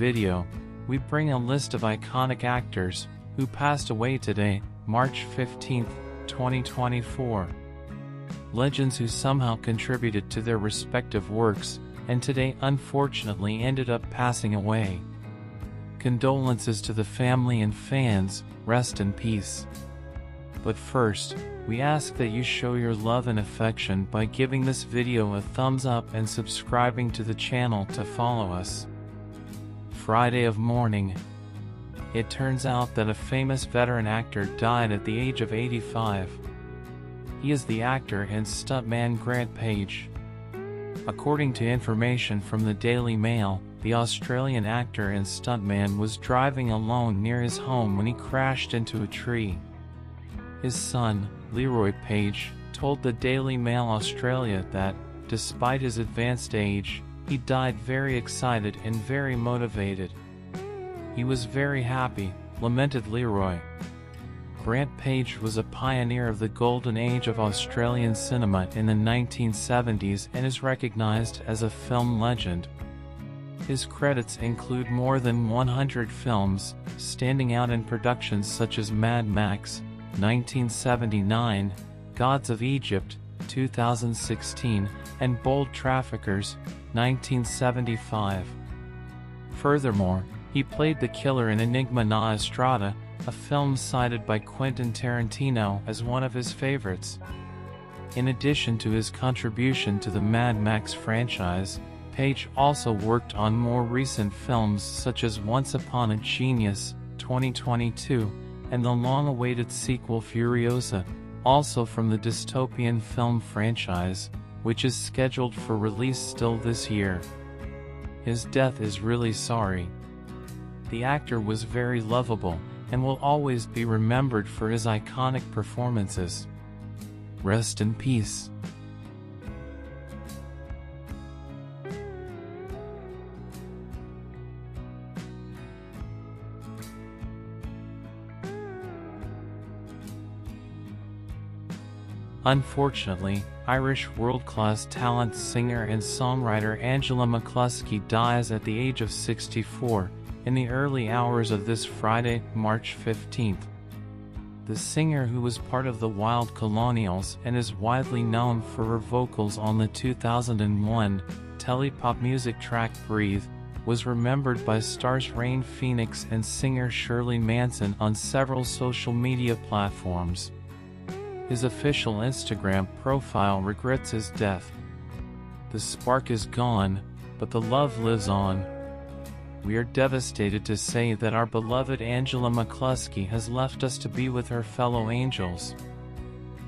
video, we bring a list of iconic actors who passed away today, March 15, 2024. Legends who somehow contributed to their respective works and today unfortunately ended up passing away. Condolences to the family and fans, rest in peace. But first, we ask that you show your love and affection by giving this video a thumbs up and subscribing to the channel to follow us. Friday of morning. It turns out that a famous veteran actor died at the age of 85. He is the actor and stuntman Grant Page. According to information from the Daily Mail, the Australian actor and stuntman was driving alone near his home when he crashed into a tree. His son, Leroy Page, told the Daily Mail Australia that, despite his advanced age, he died very excited and very motivated. He was very happy, lamented Leroy. Grant Page was a pioneer of the golden age of Australian cinema in the 1970s and is recognized as a film legend. His credits include more than 100 films, standing out in productions such as Mad Max, 1979, Gods of Egypt, 2016, and Bold Traffickers, 1975. Furthermore, he played the killer in Enigma na Estrada, a film cited by Quentin Tarantino as one of his favorites. In addition to his contribution to the Mad Max franchise, Page also worked on more recent films such as Once Upon a Genius, 2022, and the long-awaited sequel Furiosa, also from the dystopian film franchise, which is scheduled for release still this year. His death is really sorry. The actor was very lovable, and will always be remembered for his iconic performances. Rest in peace. Unfortunately, Irish world-class talent singer and songwriter Angela McCluskey dies at the age of 64, in the early hours of this Friday, March 15th. The singer who was part of the Wild Colonials and is widely known for her vocals on the 2001 Telepopmusik track Breathe, was remembered by stars Rain Phoenix and singer Shirley Manson on several social media platforms. His official Instagram profile regrets his death. The spark is gone, but the love lives on. We are devastated to say that our beloved Angela McCluskey has left us to be with her fellow angels.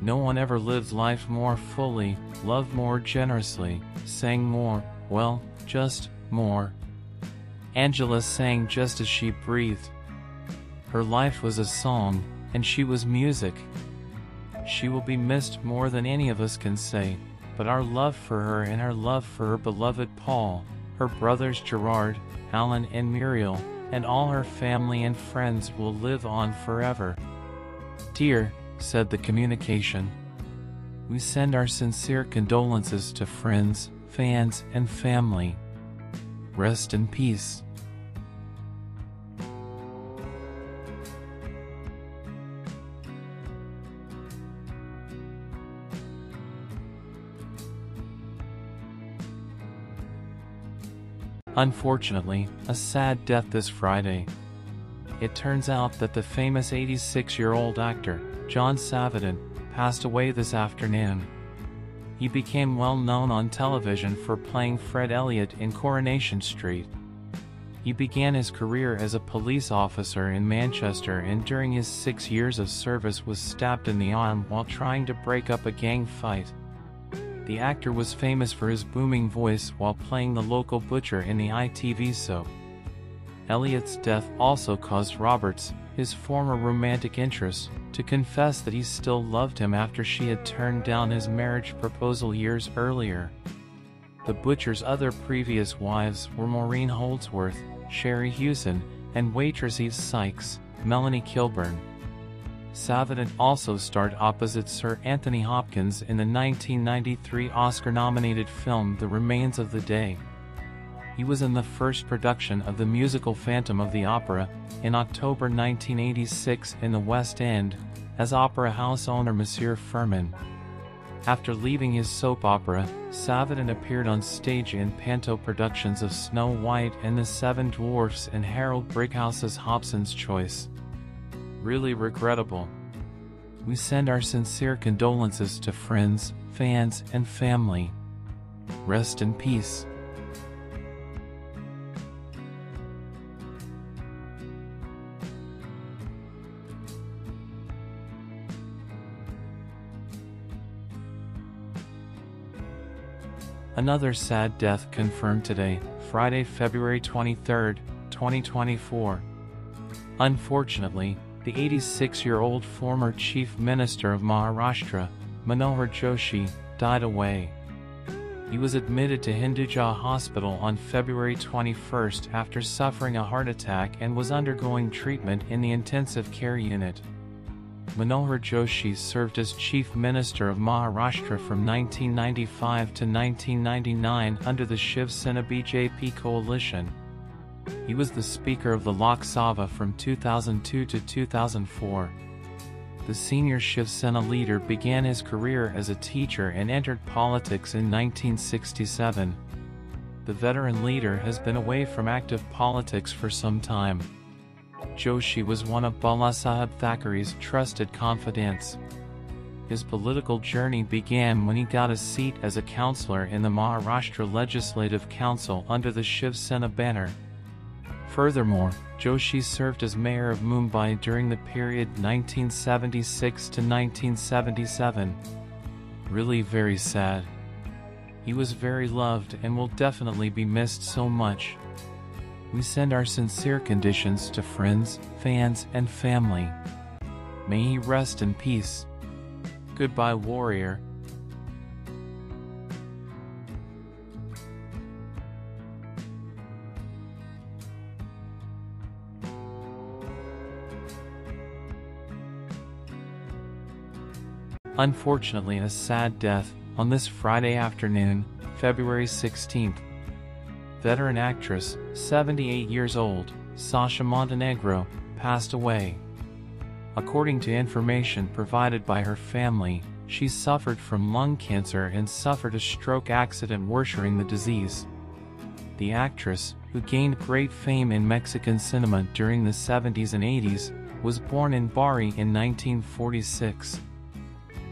No one ever lived life more fully, loved more generously, sang more, well, just more. Angela sang just as she breathed. Her life was a song, and she was music. She will be missed more than any of us can say, but our love for her and our love for her beloved Paul, her brothers Gerard, Alan and Muriel, and all her family and friends will live on forever. Dear, said the communication, we send our sincere condolences to friends, fans, and family. Rest in peace. Unfortunately, a sad death this Friday. It turns out that the famous 86-year-old actor, John Savident, passed away this afternoon. He became well known on television for playing Fred Elliott in Coronation Street. He began his career as a police officer in Manchester and during his six years of service was stabbed in the arm while trying to break up a gang fight. The actor was famous for his booming voice while playing the local butcher in the ITV soap. Elliott's death also caused Roberts, his former romantic interest, to confess that he still loved him after she had turned down his marriage proposal years earlier. The butcher's other previous wives were Maureen Holdsworth, Sherrie Hewson, and waitress Eve Sykes, Melanie Kilburn. Savident also starred opposite Sir Anthony Hopkins in the 1993 Oscar-nominated film The Remains of the Day. He was in the first production of the musical Phantom of the Opera in October 1986 in the West End as opera house owner Monsieur Firmin. After leaving his soap opera, Savident appeared on stage in panto productions of Snow White and the Seven Dwarfs and Harold Brighouse's Hobson's Choice. Really regrettable. We send our sincere condolences to friends, fans, and family. Rest in peace. Another sad death confirmed today, Friday, February 23, 2024. Unfortunately, the 86-year-old former Chief Minister of Maharashtra, Manohar Joshi, died away. He was admitted to Hinduja Hospital on February 21 after suffering a heart attack and was undergoing treatment in the intensive care unit. Manohar Joshi served as Chief Minister of Maharashtra from 1995 to 1999 under the Shiv Sena BJP coalition. He was the Speaker of the Lok Sabha from 2002 to 2004. The senior Shiv Sena leader began his career as a teacher and entered politics in 1967. The veteran leader has been away from active politics for some time. Joshi was one of Balasaheb Thackeray's trusted confidants. His political journey began when he got a seat as a councillor in the Maharashtra Legislative Council under the Shiv Sena banner. Furthermore, Joshi served as mayor of Mumbai during the period 1976 to 1977. Really very sad. He was very loved and will definitely be missed so much. We send our sincere conditions to friends, fans, and family. May he rest in peace. Goodbye, warrior. Unfortunately, a sad death on this Friday afternoon, February 16th. Veteran actress, 78 years old, Sasha Montenegro, passed away. According to information provided by her family, she suffered from lung cancer and suffered a stroke accident worsening the disease. The actress, who gained great fame in Mexican cinema during the 70s and 80s, was born in Bari in 1946.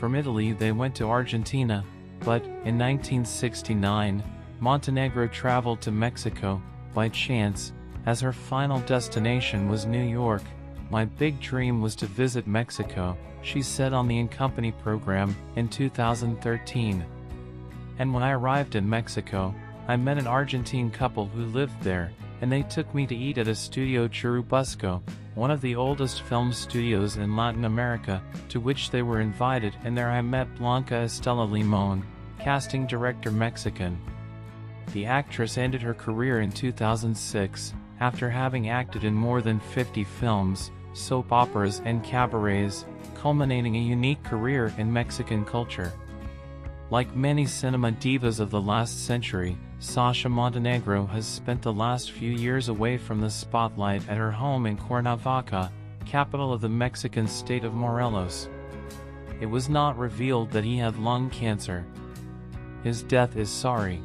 From Italy they went to Argentina, but, in 1969, Montenegro traveled to Mexico, by chance, as her final destination was New York. My big dream was to visit Mexico, she said on the In Company program, in 2013. And when I arrived in Mexico, I met an Argentine couple who lived there, and they took me to eat at a studio Churubusco, one of the oldest film studios in Latin America, to which they were invited and there I met Blanca Estela Limon, casting director Mexican. The actress ended her career in 2006, after having acted in more than 50 films, soap operas and cabarets, culminating a unique career in Mexican culture. Like many cinema divas of the last century, Sasha Montenegro has spent the last few years away from the spotlight at her home in Cuernavaca, capital of the Mexican state of Morelos. It was not revealed that he had lung cancer. His death is sorry.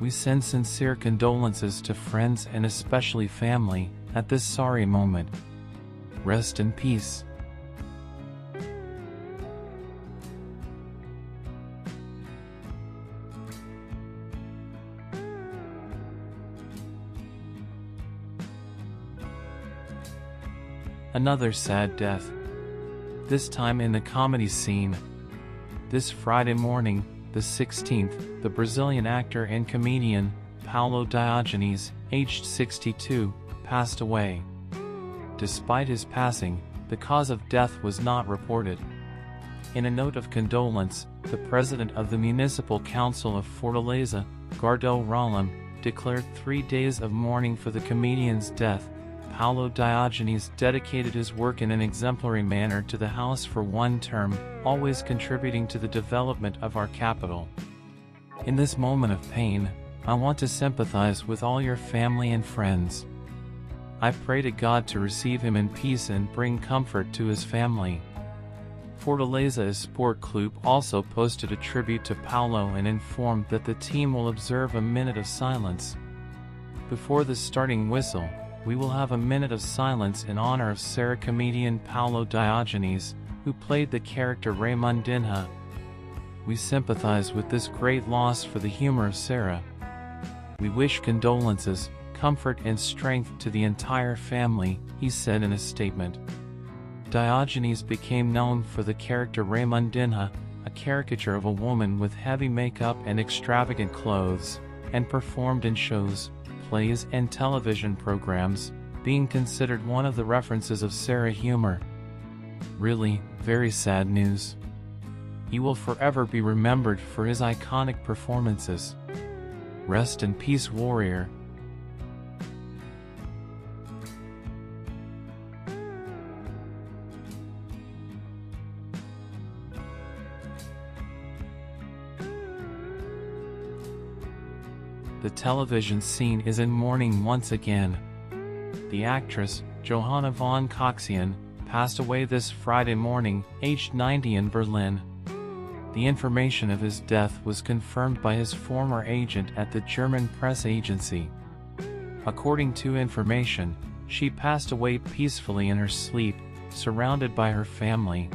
We send sincere condolences to friends and especially family at this sorry moment. Rest in peace. Another sad death. This time in the comedy scene. This Friday morning, the 16th, the Brazilian actor and comedian, Paulo Diogenes, aged 62, passed away. Despite his passing, the cause of death was not reported. In a note of condolence, the president of the Municipal Council of Fortaleza, Gardel Rolim, declared three days of mourning for the comedian's death, Paulo Diogenes dedicated his work in an exemplary manner to the House for one term, always contributing to the development of our capital. In this moment of pain, I want to sympathize with all your family and friends. I pray to God to receive him in peace and bring comfort to his family. Fortaleza Sport Club also posted a tribute to Paulo and informed that the team will observe a minute of silence. Before the starting whistle, we will have a minute of silence in honor of Ceará comedian Paulo Diogenes, who played the character Raimundinha. We sympathize with this great loss for the humor of Ceará. We wish condolences, comfort and strength to the entire family, he said in a statement. Diogenes became known for the character Raimundinha, a caricature of a woman with heavy makeup and extravagant clothes, and performed in shows, plays and television programs, being considered one of the references of Ceará humor. Really, very sad news. He will forever be remembered for his iconic performances. Rest in peace warrior. The television scene is in mourning once again. The actress, Johanna von Koczian, passed away this Friday morning, aged 90 in Berlin. The information of his death was confirmed by his former agent at the German press agency. According to information, she passed away peacefully in her sleep, surrounded by her family.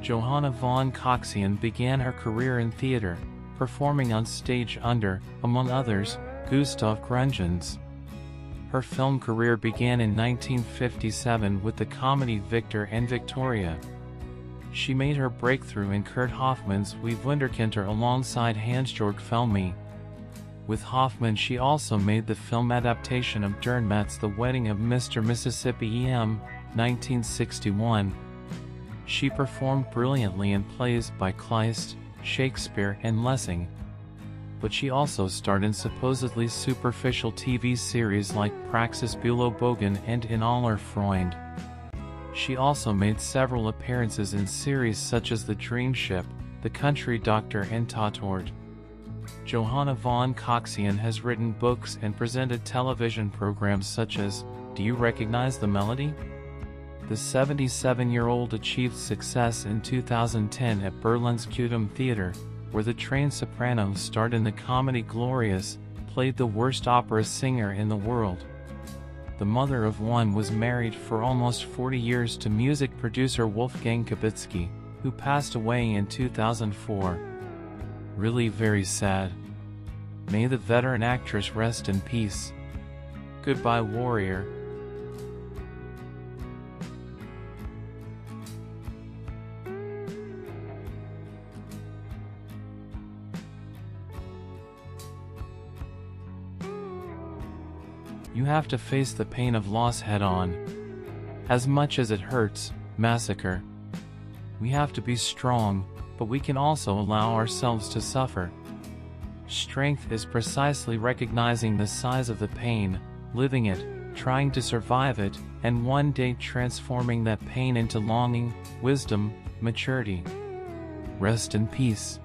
Johanna von Koczian began her career in theater, performing on stage under, among others, Gustav Gründgens. Her film career began in 1957 with the comedy Victor and Victoria. She made her breakthrough in Kurt Hoffmann's Wir Wunderkinder alongside Hans-Georg Felmy. With Hoffmann she also made the film adaptation of Dürrenmatt's The Wedding of Mr. Mississippi EM, 1961. She performed brilliantly in plays by Kleist, Shakespeare and Lessing. But she also starred in supposedly superficial TV series like Praxis Bülow-Bogen and In aller Freund. She also made several appearances in series such as The Dream Ship, The Country Doctor and Tatort. Johanna von Koczian has written books and presented television programs such as Do You Recognize the Melody? The 77-year-old achieved success in 2010 at Berlin's Kutum Theater, where the trained soprano starred in the comedy Glorious, played the worst opera singer in the world the mother of one was married for almost 40 years to music producer Wolfgang Kubicki, who passed away in 2004. Really very sad. May the veteran actress rest in peace. Goodbye warrior. You have to face the pain of loss head on. As much as it hurts, massacre. We have to be strong, but we can also allow ourselves to suffer. Strength is precisely recognizing the size of the pain, living it, trying to survive it, and one day transforming that pain into longing, wisdom, maturity. Rest in peace.